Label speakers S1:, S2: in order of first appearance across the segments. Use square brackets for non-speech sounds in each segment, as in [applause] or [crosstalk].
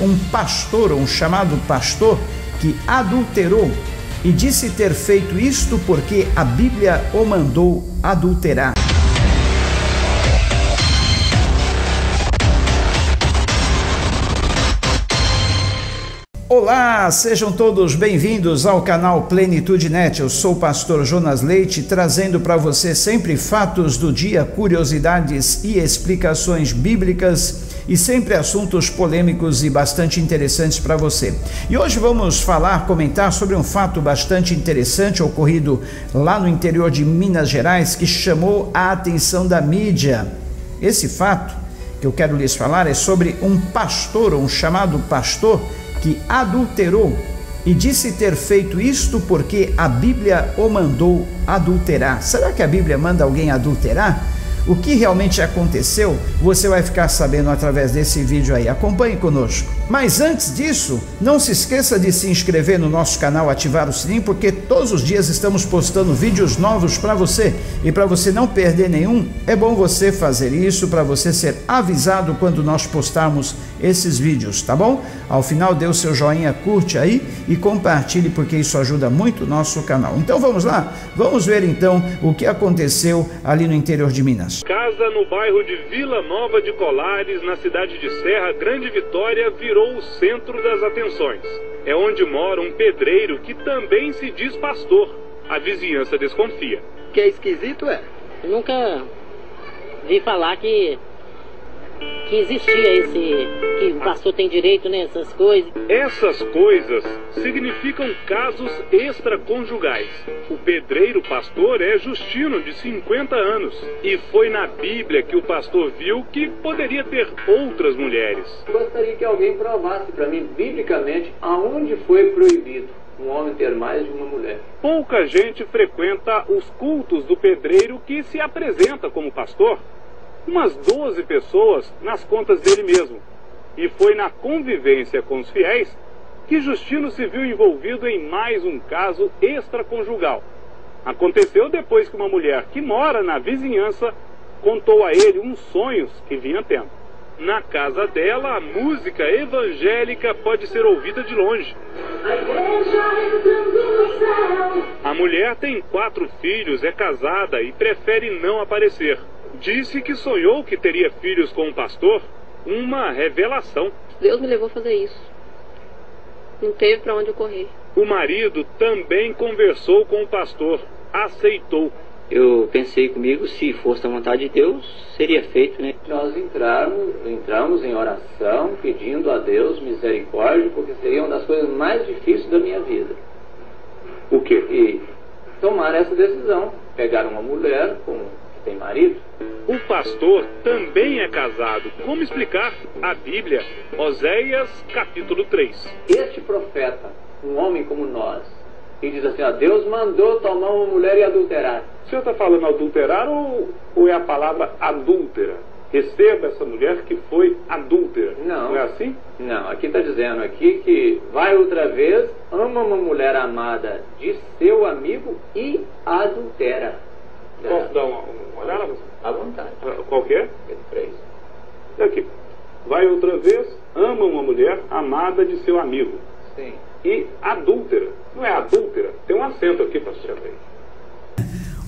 S1: um pastor, um chamado pastor, que adulterou e disse ter feito isto porque a Bíblia o mandou adulterar. Olá, sejam todos bem-vindos ao canal Plenitude Net. Eu sou o pastor Jonas Leite, trazendo para você sempre fatos do dia, curiosidades e explicações bíblicas e sempre assuntos polêmicos e bastante interessantes para você. E hoje vamos falar, comentar sobre um fato bastante interessante ocorrido lá no interior de Minas Gerais que chamou a atenção da mídia. Esse fato que eu quero lhes falar é sobre um pastor, um chamado pastor que adulterou e disse ter feito isto porque a Bíblia o mandou adulterar. Será que a Bíblia manda alguém adulterar? O que realmente aconteceu, você vai ficar sabendo através desse vídeo aí. Acompanhe conosco. Mas antes disso, não se esqueça de se inscrever no nosso canal, ativar o sininho, porque todos os dias estamos postando vídeos novos para você. E para você não perder nenhum, é bom você fazer isso para você ser avisado quando nós postarmos esses vídeos, tá bom? Ao final, dê o seu joinha, curte aí e compartilhe, porque isso ajuda muito o nosso canal. Então vamos lá? Vamos ver então o que aconteceu ali no interior de Minas.
S2: Casa no bairro de Vila Nova de Colares, na cidade de Serra, Grande Vitória, virou o centro das atenções. É onde mora um pedreiro que também se diz pastor. A vizinhança desconfia.
S3: Que é esquisito, é?
S4: Eu nunca vi falar que que existia esse. que o pastor tem direito nessas né, coisas.
S2: Essas coisas significam casos extraconjugais. O pedreiro pastor é Justino, de 50 anos. E foi na Bíblia que o pastor viu que poderia ter outras mulheres.
S3: Gostaria que alguém provasse para mim, biblicamente, aonde foi proibido um homem ter mais de uma mulher.
S2: Pouca gente frequenta os cultos do pedreiro que se apresenta como pastor umas 12 pessoas nas contas dele mesmo. E foi na convivência com os fiéis que Justino se viu envolvido em mais um caso extraconjugal. Aconteceu depois que uma mulher que mora na vizinhança contou a ele uns sonhos que vinha tendo. Na casa dela, a música evangélica pode ser ouvida de longe. A mulher tem quatro filhos, é casada e prefere não aparecer. Disse que sonhou que teria filhos com um pastor. Uma revelação.
S5: Deus me levou a fazer isso. Não teve para onde eu correr.
S2: O marido também conversou com o pastor. Aceitou.
S6: Eu pensei comigo, se fosse a vontade de Deus, seria feito, né?
S3: Nós entramos, entramos em oração, pedindo a Deus misericórdia, porque seria uma das coisas mais difíceis da minha vida.
S2: O quê?
S3: E tomar essa decisão. Pegar uma mulher tem marido?
S2: O pastor também é casado. Como explicar? A Bíblia, Oséias capítulo 3.
S3: Este profeta, um homem como nós, e diz assim: ó, Deus mandou tomar uma mulher e adulterar.
S2: O senhor está falando adulterar ou, ou é a palavra adúltera? Receba essa mulher que foi adúltera.
S3: Não.
S2: Não é assim?
S3: Não, aqui está dizendo aqui que vai outra vez, ama uma mulher amada de seu amigo e adultera.
S2: Posso dar uma, uma olhada?
S3: À vontade.
S2: Ah, Qual que é?
S3: Três.
S2: Aqui. Vai outra vez, ama uma mulher amada de seu amigo.
S3: Sim.
S2: E adúltera. Não é adúltera? Tem um acento aqui para você ver.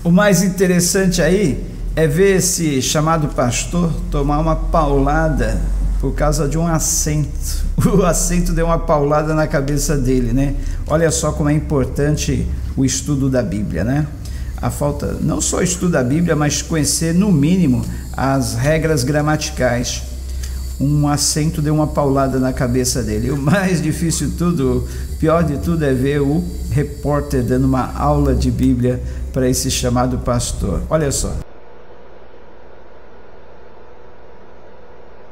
S1: O mais interessante aí é ver esse chamado pastor tomar uma paulada por causa de um acento. [laughs] O acento deu uma paulada na cabeça dele, né? Olha só como é importante o estudo da Bíblia, né? A falta não só estudo da Bíblia, mas conhecer no mínimo as regras gramaticais. Um acento deu uma paulada na cabeça dele. O mais difícil de tudo, pior de tudo é ver o repórter dando uma aula de Bíblia para esse chamado pastor. Olha só.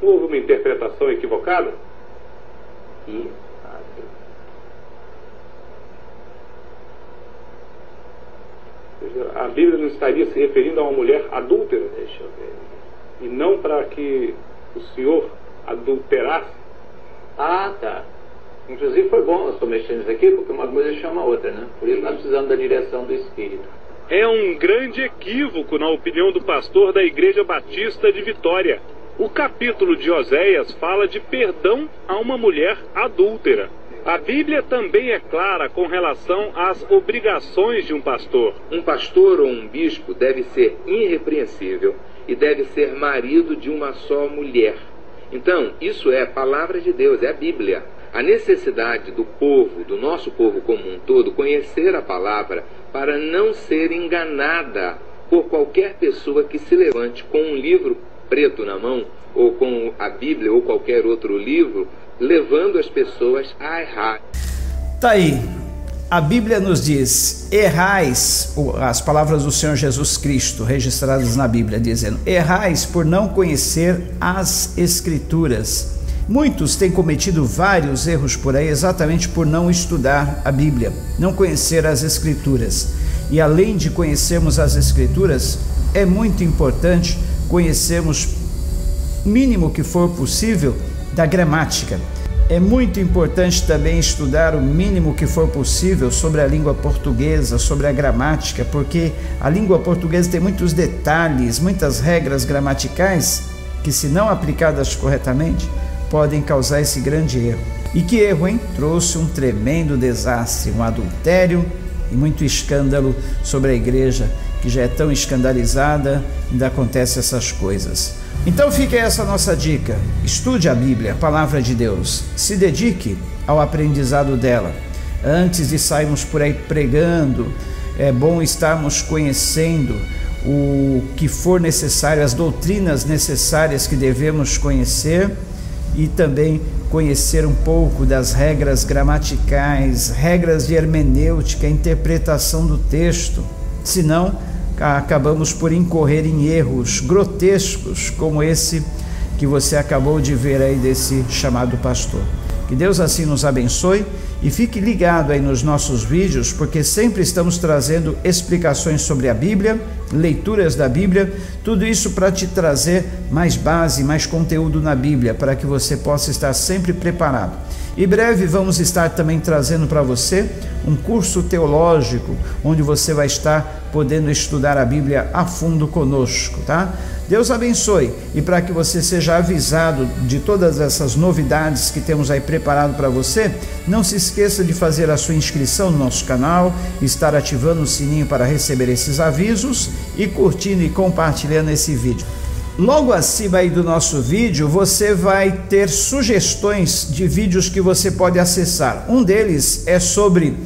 S2: Houve uma interpretação equivocada?
S3: E
S2: a Bíblia não estaria se referindo a uma mulher adúltera?
S3: Deixa eu ver.
S2: E não para que o senhor adulterasse?
S3: Ah, tá. Inclusive foi bom nós estou mexendo isso aqui, porque uma coisa chama a outra, né? Por isso nós precisamos da direção do Espírito.
S2: É um grande equívoco, na opinião do pastor da Igreja Batista de Vitória. O capítulo de Oséias fala de perdão a uma mulher adúltera. A Bíblia também é clara com relação às obrigações de um pastor.
S7: Um pastor ou um bispo deve ser irrepreensível e deve ser marido de uma só mulher. Então, isso é a palavra de Deus, é a Bíblia. A necessidade do povo, do nosso povo como um todo, conhecer a palavra para não ser enganada por qualquer pessoa que se levante com um livro preto na mão, ou com a Bíblia ou qualquer outro livro, levando as pessoas a errar.
S1: Tá aí. A Bíblia nos diz: errais, as palavras do Senhor Jesus Cristo registradas na Bíblia, dizendo: errais por não conhecer as Escrituras. Muitos têm cometido vários erros por aí exatamente por não estudar a Bíblia, não conhecer as Escrituras. E além de conhecermos as Escrituras, é muito importante conhecermos, mínimo que for possível, da gramática. É muito importante também estudar o mínimo que for possível sobre a língua portuguesa, sobre a gramática, porque a língua portuguesa tem muitos detalhes, muitas regras gramaticais que, se não aplicadas corretamente, podem causar esse grande erro. E que erro, hein? Trouxe um tremendo desastre, um adultério e muito escândalo sobre a igreja, que já é tão escandalizada, ainda acontece essas coisas. Então fica essa nossa dica. Estude a Bíblia, a palavra de Deus. Se dedique ao aprendizado dela. Antes de sairmos por aí pregando, é bom estarmos conhecendo o que for necessário, as doutrinas necessárias que devemos conhecer e também conhecer um pouco das regras gramaticais, regras de hermenêutica, interpretação do texto. Senão, acabamos por incorrer em erros grotescos como esse que você acabou de ver aí desse chamado pastor. Que Deus assim nos abençoe e fique ligado aí nos nossos vídeos, porque sempre estamos trazendo explicações sobre a Bíblia, leituras da Bíblia, tudo isso para te trazer mais base, mais conteúdo na Bíblia, para que você possa estar sempre preparado. E breve vamos estar também trazendo para você um curso teológico, onde você vai estar podendo estudar a Bíblia a fundo conosco, tá? Deus abençoe e para que você seja avisado de todas essas novidades que temos aí preparado para você, não se esqueça de fazer a sua inscrição no nosso canal, estar ativando o sininho para receber esses avisos e curtindo e compartilhando esse vídeo. Logo acima aí do nosso vídeo, você vai ter sugestões de vídeos que você pode acessar. Um deles é sobre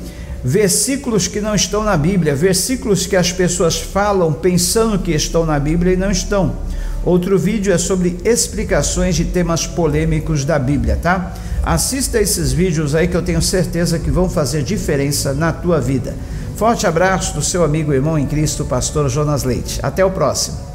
S1: versículos que não estão na Bíblia, versículos que as pessoas falam pensando que estão na Bíblia e não estão. Outro vídeo é sobre explicações de temas polêmicos da Bíblia, tá? Assista esses vídeos aí que eu tenho certeza que vão fazer diferença na tua vida. Forte abraço do seu amigo e irmão em Cristo, pastor Jonas Leite. Até o próximo.